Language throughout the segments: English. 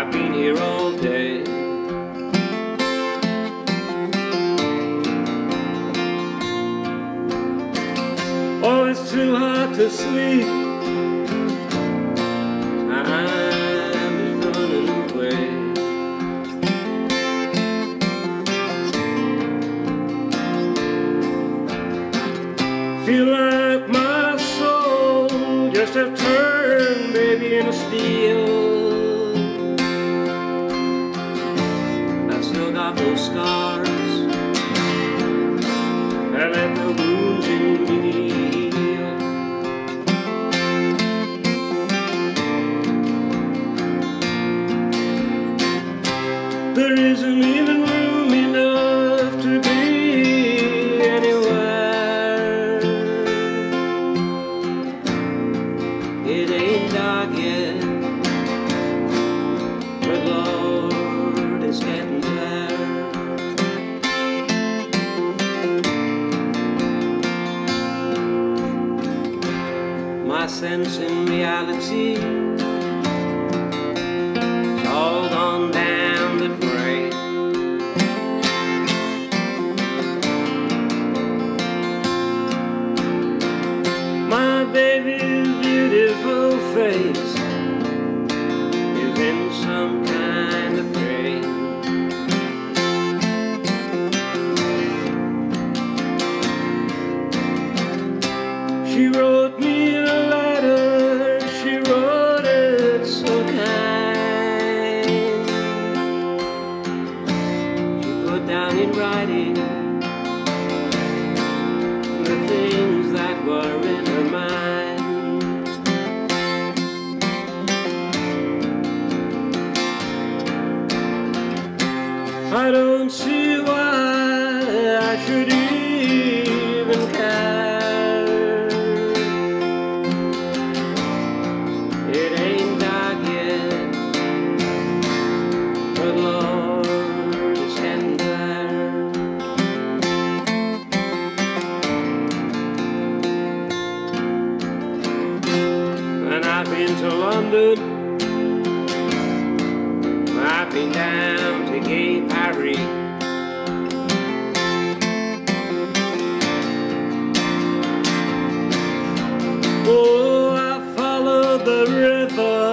I've been here all day. Oh, it's too hard to sleep. Time is running away. Feel like my soul just have turned, There isn't even room enough to be anywhere. It ain't dark yet, but Lord, it's getting there. My sense in reality Been down to Gay Paris. Oh, I followed the river,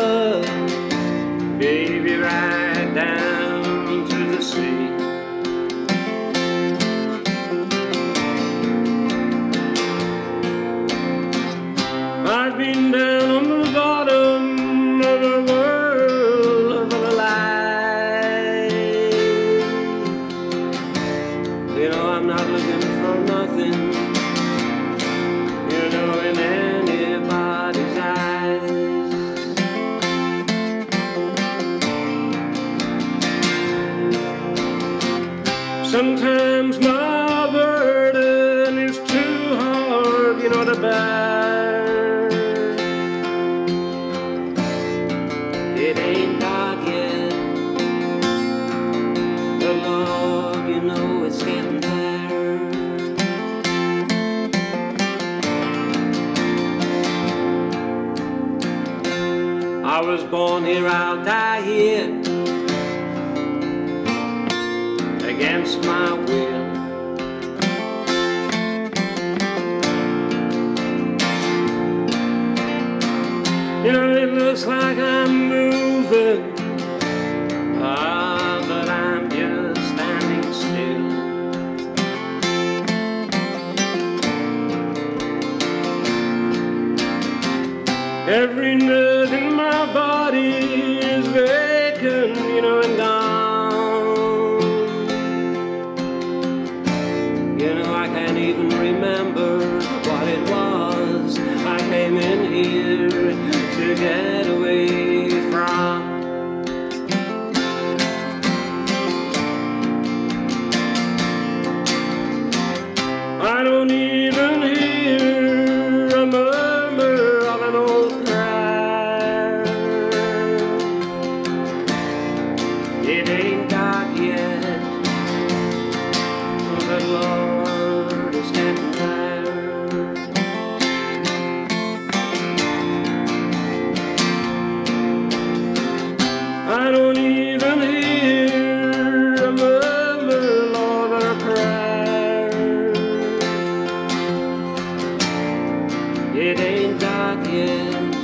You know, I'm not looking for nothing, you know, in anybody's eyes. Sometimes my burden is too hard, you know, to bear. Was born here, I'll die here against my will. You know, it looks like I'm to dark, yeah.